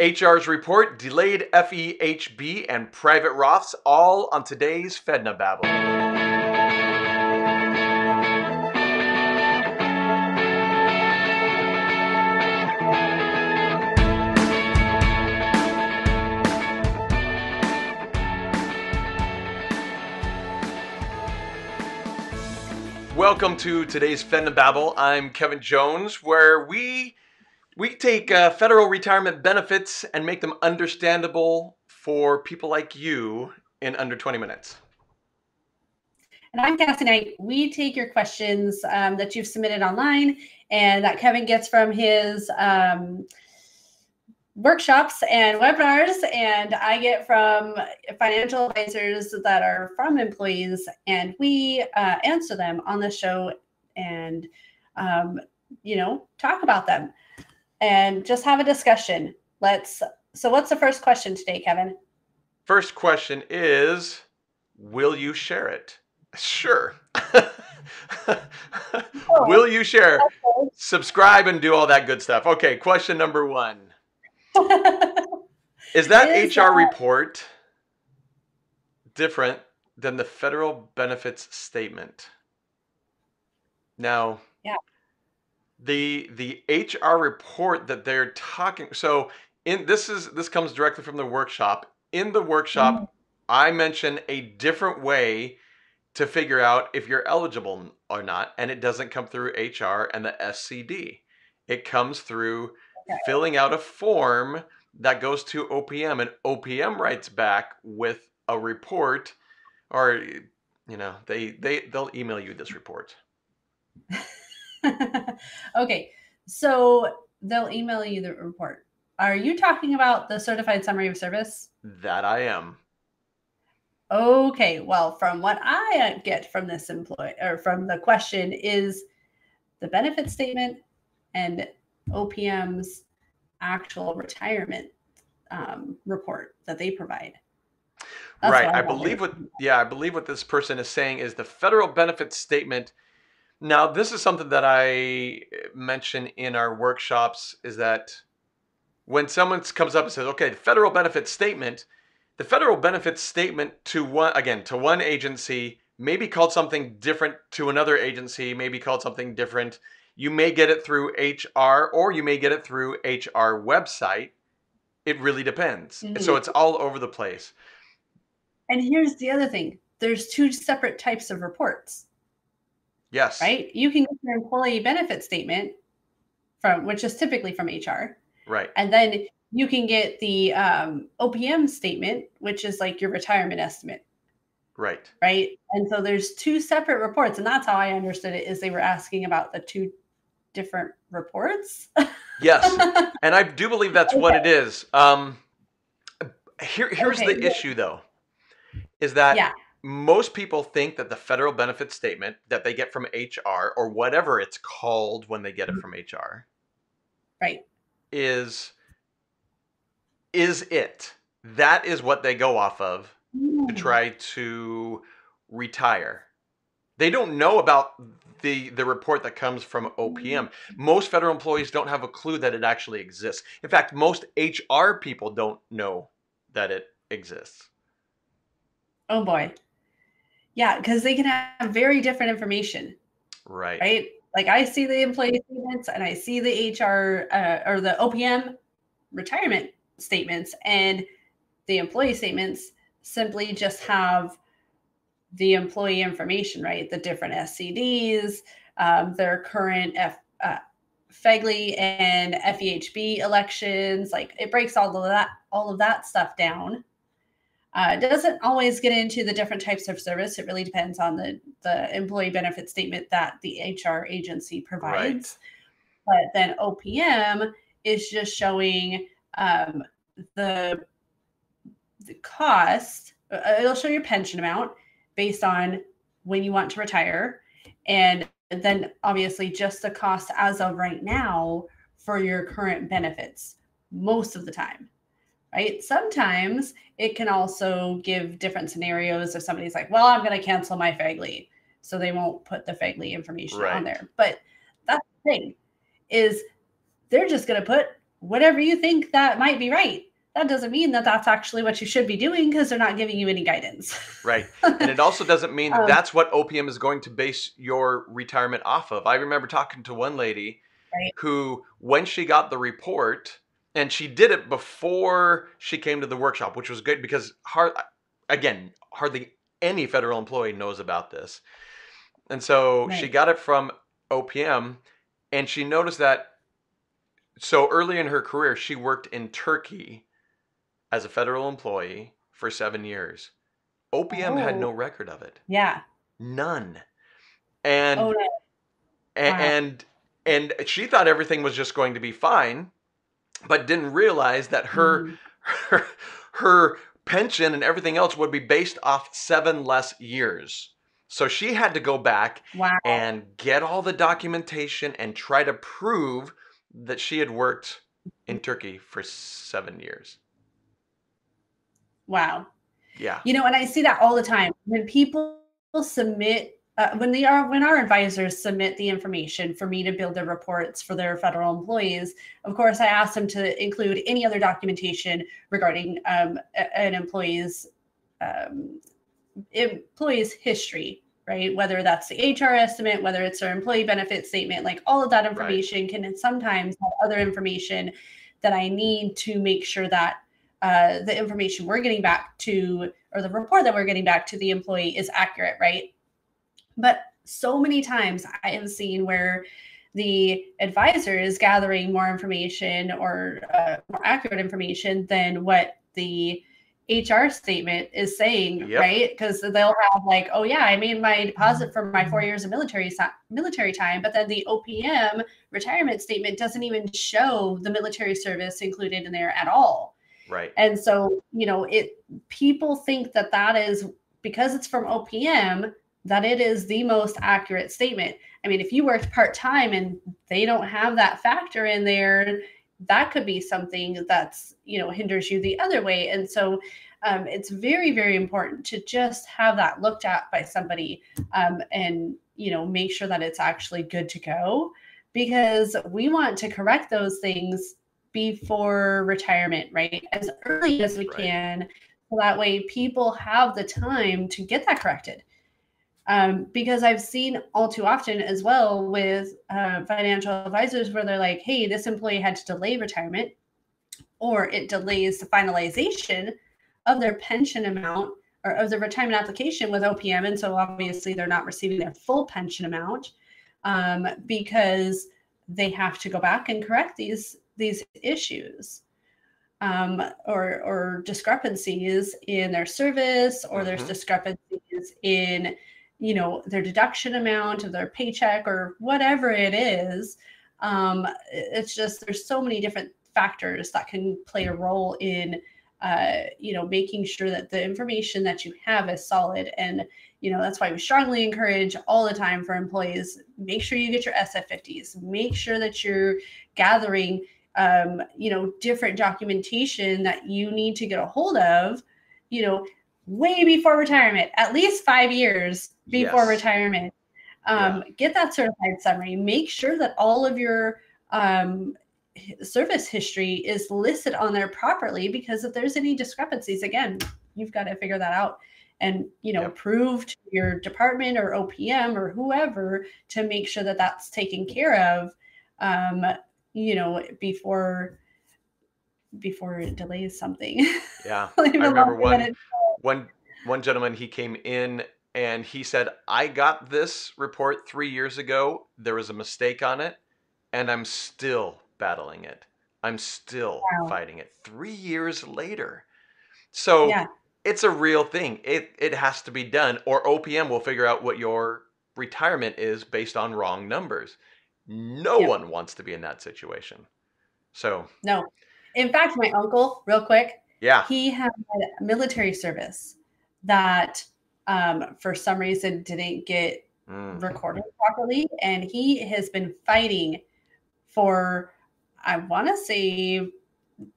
HR's report, delayed FEHB, and private Roths, all on today's Fednobabble. Welcome to today's Fednobabble. I'm Kevin Jones, where we we take uh, federal retirement benefits and make them understandable for people like you in under 20 minutes. And I'm Cassie Knight. We take your questions um, that you've submitted online and that Kevin gets from his um, workshops and webinars, and I get from financial advisors that are from employees, and we uh, answer them on the show and, um, you know, talk about them and just have a discussion. Let's. So, what's the first question today, Kevin? First question is Will you share it? Sure. Will you share? Okay. Subscribe and do all that good stuff. Okay, question number one. is that is HR that... report different than the federal benefits statement? Now, yeah the the HR report that they're talking so in this is this comes directly from the workshop. In the workshop, mm-hmm. I mention a different way to figure out if you're eligible or not, and it doesn't come through HR and the SCD. It comes through okay. filling out a form that goes to OPM, and OPM writes back with a report, or you know, they they they'll email you this report. okay, so they'll email you the report. Are you talking about the certified summary of service? That I am. Okay, well, from what I get from this employee or from the question is the benefit statement and OPM's actual retirement um, report that they provide. That's right. I, I believe what yeah, I believe what this person is saying is the federal benefit statement now, this is something that I mention in our workshops is that when someone comes up and says, okay, the federal benefits statement, the federal benefits statement to one, again, to one agency may be called something different to another agency, may be called something different. You may get it through HR or you may get it through HR website. It really depends. Mm-hmm. So it's all over the place. And here's the other thing there's two separate types of reports Yes. Right? You can get your employee benefit statement from which is typically from HR. Right. And then you can get the um, OPM statement, which is like your retirement estimate. Right. Right. And so there's two separate reports. And that's how I understood it is they were asking about the two different reports. yes. And I do believe that's okay. what it is. Um here here's okay. the issue though. Is that yeah most people think that the federal benefit statement that they get from HR or whatever it's called when they get it mm-hmm. from HR right. is is it. That is what they go off of mm. to try to retire. They don't know about the the report that comes from OPM mm. most federal employees don't have a clue that it actually exists. In fact most HR people don't know that it exists. Oh boy yeah, because they can have very different information. Right. Right. Like I see the employee statements and I see the HR uh, or the OPM retirement statements, and the employee statements simply just have the employee information, right? The different SCDs, um, their current F, uh, FEGLI and FEHB elections. Like it breaks all of that, all of that stuff down. Uh, doesn't always get into the different types of service. It really depends on the, the employee benefit statement that the HR agency provides. Right. But then OPM is just showing um, the, the cost. Uh, it'll show your pension amount based on when you want to retire. And then obviously just the cost as of right now for your current benefits most of the time right? Sometimes it can also give different scenarios if somebody's like, well, I'm going to cancel my FEGLI. So they won't put the FEGLI information right. on there. But that's the thing is they're just going to put whatever you think that might be right that doesn't mean that that's actually what you should be doing because they're not giving you any guidance. right. And it also doesn't mean that um, that's what OPM is going to base your retirement off of. I remember talking to one lady right. who, when she got the report, and she did it before she came to the workshop, which was good because, hard, again, hardly any federal employee knows about this. And so right. she got it from OPM, and she noticed that. So early in her career, she worked in Turkey as a federal employee for seven years. OPM oh. had no oh. record of it. Yeah. None. And, oh, no. wow. and, and she thought everything was just going to be fine, but didn't realize that her, mm. her, her pension and everything else would be based off seven less years. So she had to go back wow. and get all the documentation and try to prove that she had worked in Turkey for seven years. Wow. Yeah. You know, and I see that all the time when people submit uh, when they are when our advisors submit the information for me to build the reports for their federal employees of course i ask them to include any other documentation regarding um, an employee's um, employee's history right whether that's the hr estimate whether it's their employee benefit statement like all of that information right. can sometimes have other information that i need to make sure that uh, the information we're getting back to, or the report that we're getting back to the employee is accurate, right? But so many times I have seen where the advisor is gathering more information or uh, more accurate information than what the HR statement is saying, yep. right? Because they'll have like, oh yeah, I made my deposit for my four years of military military time, but then the OPM retirement statement doesn't even show the military service included in there at all. Right. And so, you know, it people think that that is because it's from OPM that it is the most accurate statement. I mean, if you worked part time and they don't have that factor in there, that could be something that's you know hinders you the other way. And so, um, it's very very important to just have that looked at by somebody um, and you know make sure that it's actually good to go because we want to correct those things before retirement, right? As early as we right. can. So that way people have the time to get that corrected. Um, because I've seen all too often as well with uh, financial advisors where they're like, hey, this employee had to delay retirement, or it delays the finalization of their pension amount or of the retirement application with OPM. And so obviously they're not receiving their full pension amount um, because they have to go back and correct these these issues um, or or discrepancies in their service or mm-hmm. there's discrepancies in you know their deduction amount of their paycheck or whatever it is um, it's just there's so many different factors that can play a role in uh, you know making sure that the information that you have is solid. And you know that's why we strongly encourage all the time for employees make sure you get your sf50s make sure that you're gathering um, you know, different documentation that you need to get a hold of, you know, way before retirement, at least five years before yes. retirement. Um, yeah. Get that certified summary. Make sure that all of your um, service history is listed on there properly because if there's any discrepancies, again, you've got to figure that out and you know yep. prove to your department or opm or whoever to make sure that that's taken care of um, you know, before before it delays something. Yeah. I remember one one one gentleman he came in and he said, "I got this report 3 years ago. There was a mistake on it, and I'm still battling it. I'm still wow. fighting it 3 years later." So yeah. it's a real thing. It it has to be done or OPM will figure out what your retirement is based on wrong numbers. No yep. one wants to be in that situation. So no. In fact, my uncle, real quick, yeah, he had military service that um, for some reason didn't get mm. recorded properly, and he has been fighting for I want to say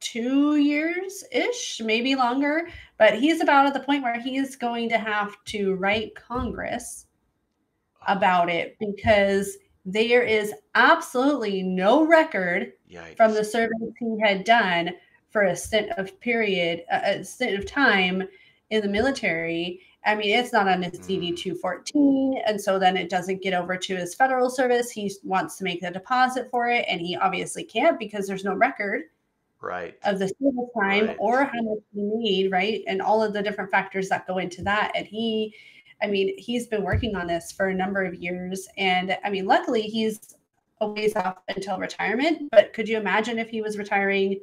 two years ish, maybe longer. But he's about at the point where he's going to have to write Congress about it because there is absolutely no record Yikes. from the service he had done for a stint of period, a stint of time in the military. I mean, it's not on his DD Mm. 214. And so then it doesn't get over to his federal service. He wants to make the deposit for it. And he obviously can't because there's no record right. of the service time Right. or how much he made, right? And all of the different factors that go into that. And he, I mean, he's been working on this for a number of years. And I mean, luckily he's a ways off until retirement. But could you imagine if he was retiring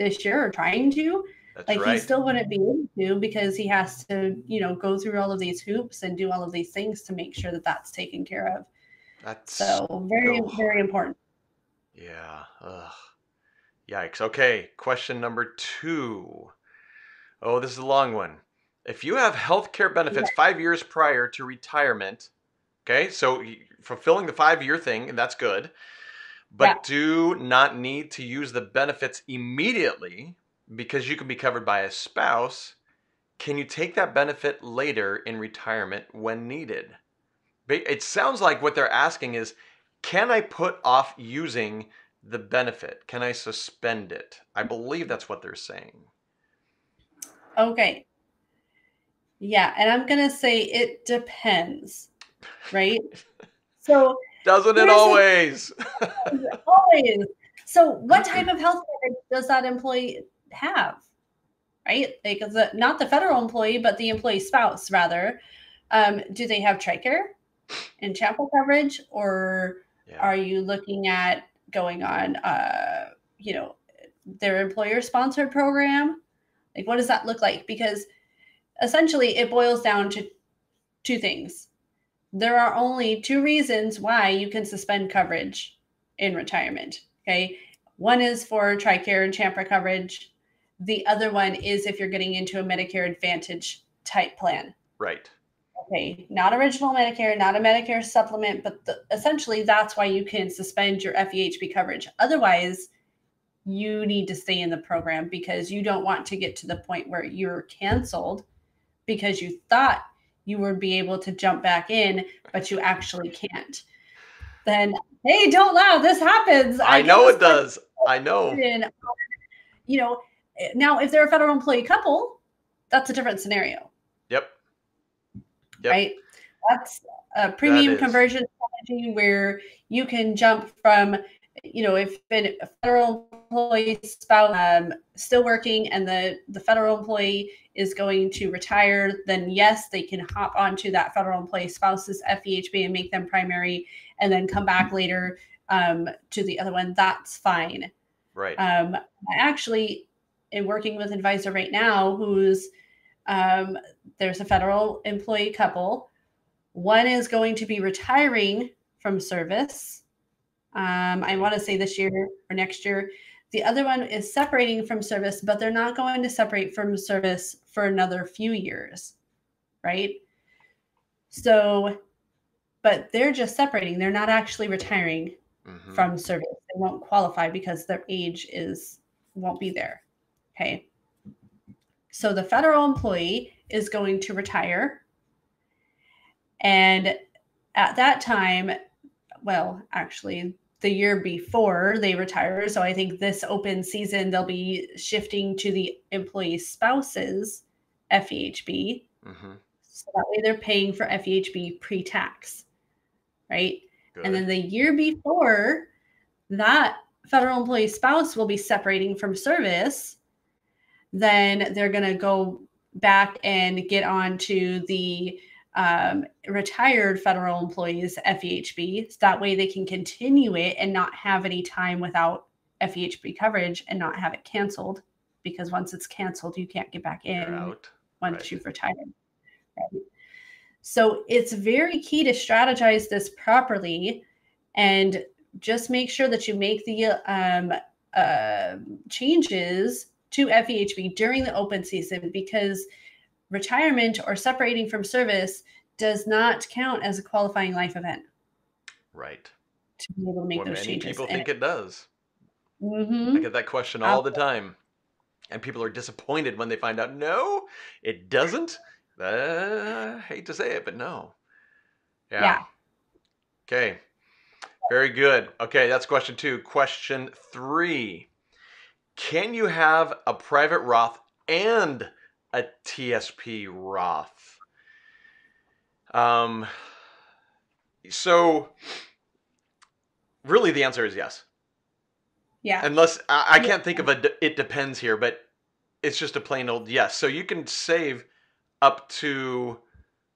this year or trying to? That's like right. he still wouldn't be able to because he has to, you know, go through all of these hoops and do all of these things to make sure that that's taken care of. That's So very, so very important. Yeah. Ugh. Yikes. Okay. Question number two. Oh, this is a long one. If you have health care benefits five years prior to retirement, okay, so fulfilling the five year thing, and that's good, but Yeah. do not need to use the benefits immediately because you can be covered by a spouse, can you take that benefit later in retirement when needed? It sounds like what they're asking is can I put off using the benefit? Can I suspend it? I believe that's what they're saying. Okay. Yeah, and I'm gonna say it depends, right? So Doesn't it always? always. So what type of health care does that employee have? Right? Like the not the federal employee, but the employee spouse rather. Um, do they have TRICARE and CHAMPVA coverage, or yeah. are you looking at going on uh, you know, their employer sponsored program? Like what does that look like? Because essentially it boils down to two things. There are only two reasons why you can suspend coverage in retirement. Okay. One is for TRICARE and CHAMPVA coverage. The other one is if you're getting into a Medicare Advantage type plan. Right. Okay. Not original Medicare, not a Medicare supplement, but the, essentially that's why you can suspend your FEHB coverage. Otherwise, you need to stay in the program because you don't want to get to the point where you're canceled because you thought you would be able to jump back in, but you actually can't. Then, hey, don't laugh. This happens. I get know it does. I know. You know, eh, now if they're a federal employee couple, that's a different scenario Yep. Yep. right? That's a premium is. conversion strategy where you can jump from, you know, if a federal employee spouse um, still working and the the federal employee is going to retire, then yes, they can hop onto that federal employee spouse's FEHB and make them primary, and then come back later um, to the other one. That's fine. Right. Um, I actually am working with an advisor right now who's um, there's a federal employee couple. One is going to be retiring from service. Um, I want to say this year or next year. The other one is separating from service, but they're not going to separate from service for another few years, right? So, but they're just separating. They're not actually retiring Mhm. from service. They won't qualify because their age is won't be there. Okay. So the federal employee is going to retire. And at that time, well, actually, the year before they retire. So I think this open season, they'll be shifting to the employee spouse's FEHB. Mhm. So that way they're paying for FEHB pre tax, right? Good. And then the year before, that federal employee spouse will be separating from service. Then they're going to go back and get on to the um, retired federal employees FEHB. So that way they can continue it and not have any time without FEHB coverage and not have it canceled. Because once it's canceled, you can't get back in once Right. you've retired. Right? So it's very key to strategize this properly and just make sure that you make the um, uh, changes to FEHB during the open season because retirement or separating from service does not count as a qualifying life event Right. to be able to make Well, those many changes. people And- think it does. Mhm. I get that question all the time. And people are disappointed when they find out, no, it doesn't. Uh, I hate to say it, but no. Yeah. Yeah. Okay. Very good. Okay, that's question two. Question three Can you have a private Roth and a TSP Roth? Um, so, really, the answer is yes. Yeah. Unless I, I can't think of a it depends here, but it's just a plain old yes. So you can save up to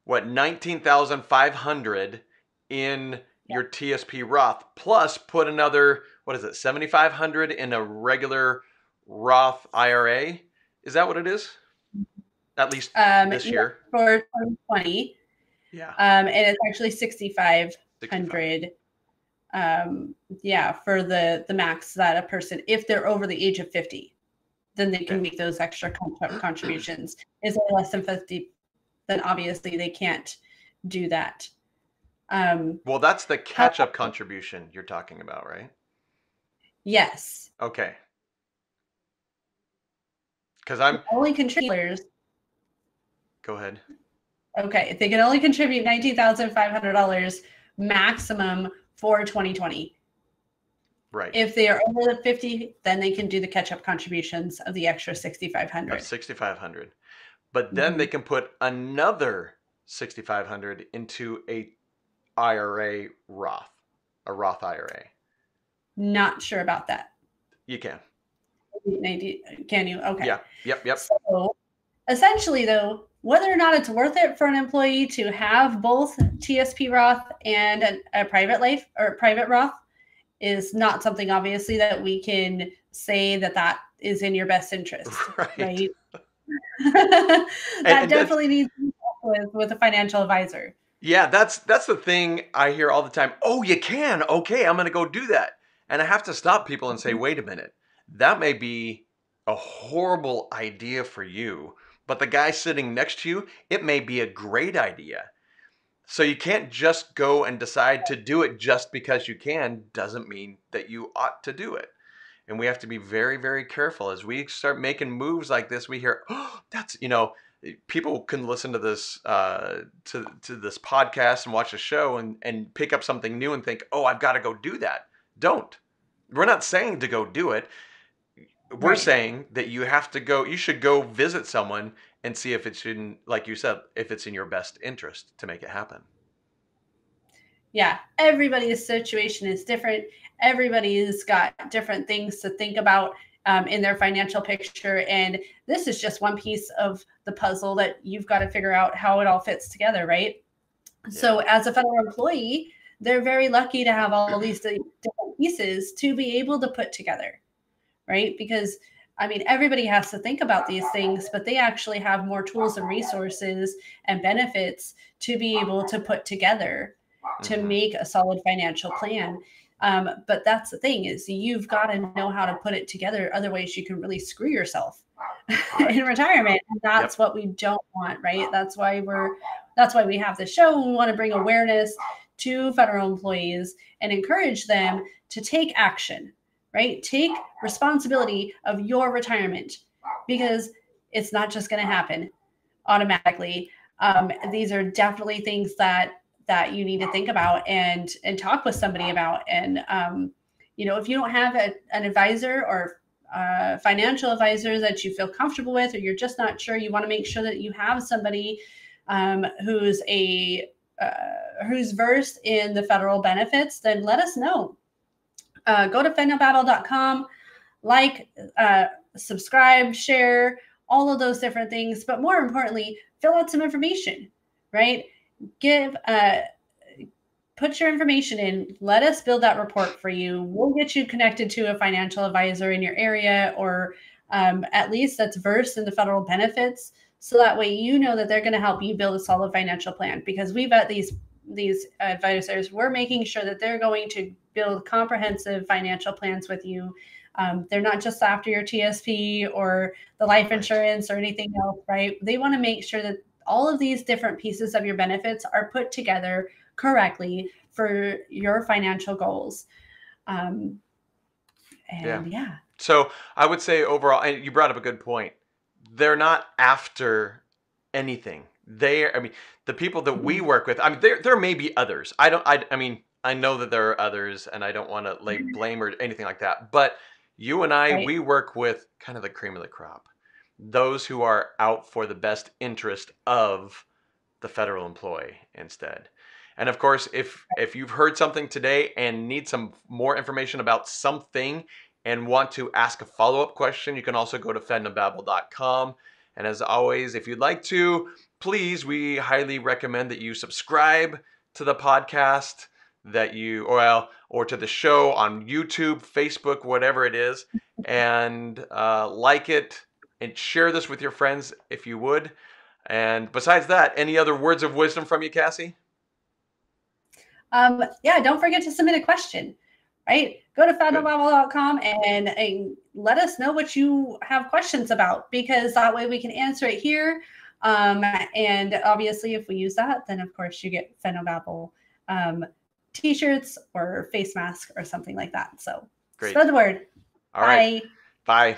what nineteen thousand five hundred in your TSP Roth, plus put another what is it seventy five hundred in a regular Roth IRA. Is that what it is? At least um, this year for 2020. Yeah. Um, and it's actually 6,500. Um, yeah, for the the max that a person, if they're over the age of 50, then they can okay. make those extra con- contributions. Is it less than 50, then obviously they can't do that. Um, well, that's the catch up contribution you're talking about, right? Yes. Okay. Because I'm only contributors. Go ahead. Okay, If they can only contribute nineteen thousand five hundred dollars maximum for 2020. Right. If they are over the 50, then they can do the catch up contributions of the extra 6,500. 6,500. But then mm-hmm. they can put another 6,500 into a IRA Roth, a Roth IRA. Not sure about that. You can. Can you? Okay. Yeah. Yep. Yep. So essentially, though, whether or not it's worth it for an employee to have both TSP Roth and a, a private life or private Roth is not something obviously that we can say that that is in your best interest, right? right? that and, definitely needs to be with with a financial advisor. Yeah, that's that's the thing I hear all the time. Oh, you can. Okay, I'm going to go do that. And I have to stop people and say, mm-hmm. "Wait a minute. That may be a horrible idea for you." But the guy sitting next to you, it may be a great idea. So you can't just go and decide to do it just because you can, doesn't mean that you ought to do it. And we have to be very, very careful as we start making moves like this. We hear, oh, that's, you know, people can listen to this uh, to, to this podcast and watch a show and, and pick up something new and think, oh, I've got to go do that. Don't. We're not saying to go do it we're right. saying that you have to go you should go visit someone and see if it's in like you said if it's in your best interest to make it happen yeah everybody's situation is different everybody's got different things to think about um, in their financial picture and this is just one piece of the puzzle that you've got to figure out how it all fits together right yeah. so as a federal employee they're very lucky to have all these different pieces to be able to put together right? Because I mean, everybody has to think about these things, but they actually have more tools and resources and benefits to be able to put together to mm-hmm. make a solid financial plan. Um, but that's the thing is you've got to know how to put it together. Otherwise, you can really screw yourself in retirement. And that's yep. what we don't want, right? That's why we're that's why we have the show. We want to bring awareness to federal employees and encourage them to take action right? Take responsibility of your retirement because it's not just going to happen automatically. Um, these are definitely things that that you need to think about and and talk with somebody about. And um, you know, if you don't have a, an advisor or a financial advisor that you feel comfortable with, or you're just not sure, you want to make sure that you have somebody um, who's a uh, who's versed in the federal benefits. Then let us know uh, go to fednobabble.com, like, uh, subscribe, share, all of those different things. But more importantly, fill out some information, right? Give, uh, put your information in. Let us build that report for you. We'll get you connected to a financial advisor in your area or um, at least that's versed in the federal benefits. So that way you know that they're going to help you build a solid financial plan because we've got these these advisors, we're making sure that they're going to build comprehensive financial plans with you. Um, they're not just after your TSP or the life insurance or anything else, right? They want to make sure that all of these different pieces of your benefits are put together correctly for your financial goals. Um, and yeah. yeah. So I would say overall, and you brought up a good point. They're not after anything. They, I mean, the people that we mm-hmm. work with. I mean, there there may be others. I don't. I, I mean, I know that there are others, and I don't want to lay blame or anything like that. But you and I, right. we work with kind of the cream of the crop, those who are out for the best interest of the federal employee instead. And of course, if if you've heard something today and need some more information about something and want to ask a follow-up question, you can also go to fednobabble.com. And as always, if you'd like to, please, we highly recommend that you subscribe to the podcast, that you or well, or to the show on YouTube, Facebook, whatever it is, and uh, like it and share this with your friends if you would. And besides that, any other words of wisdom from you, Cassie? Um, yeah, don't forget to submit a question, right? Go to fednobabble.com and, and let us know what you have questions about because that way we can answer it here. Um, and obviously, if we use that, then of course you get Fednobabble um, t-shirts or face mask or something like that. So Great. spread the word. All Bye. Right. Bye.